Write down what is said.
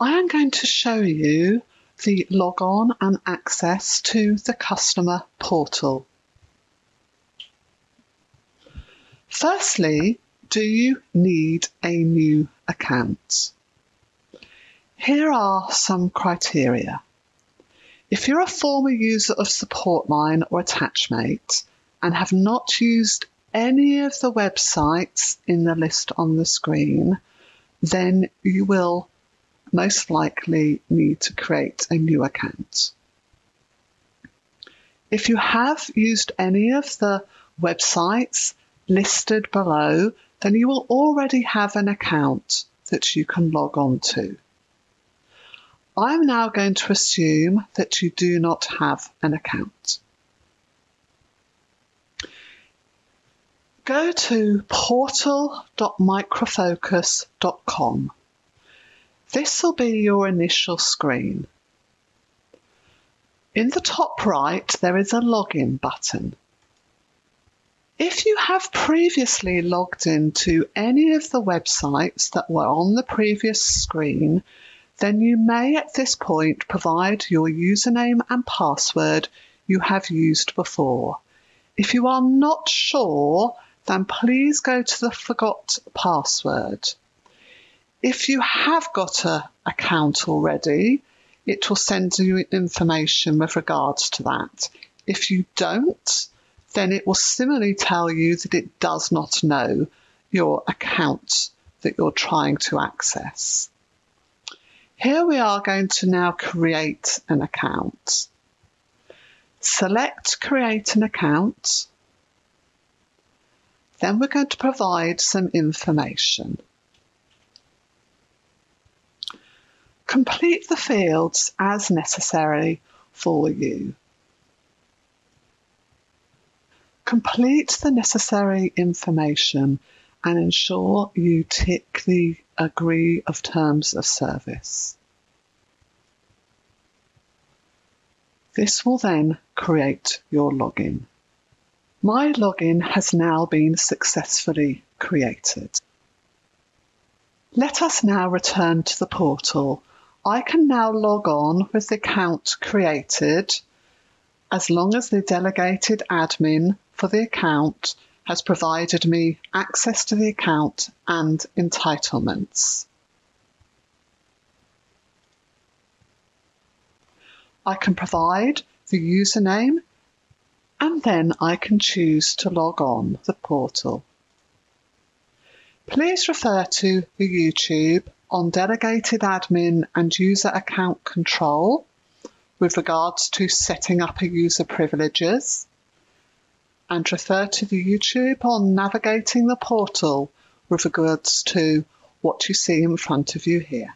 I am going to show you the log on and access to the customer portal. Firstly, do you need a new account? Here are some criteria. If you're a former user of Supportline or Attachmate and have not used any of the websites in the list on the screen, then you will most likely need to create a new account. If you have used any of the websites listed below, then you will already have an account that you can log on to. I'm now going to assume that you do not have an account. Go to portal.microfocus.com. This will be your initial screen. In the top right, there is a login button. If you have previously logged into any of the websites that were on the previous screen, then you may at this point provide your username and password you have used before. If you are not sure, then please go to the forgot password. If you have got an account already, it will send you information with regards to that. If you don't, then it will similarly tell you that it does not know your account that you're trying to access. Here we are going to now create an account. Select create an account. Then we're going to provide some information. Complete the fields as necessary for you. Complete the necessary information and ensure you tick the agree of terms of service. This will then create your login. My login has now been successfully created. Let us now return to the portal. I can now log on with the account created as long as the delegated admin for the account has provided me access to the account and entitlements. I can provide the username and then I can choose to log on the portal. Please refer to the YouTube on delegated admin and user account control with regards to setting up a user privileges and refer to the YouTube on navigating the portal with regards to what you see in front of you here.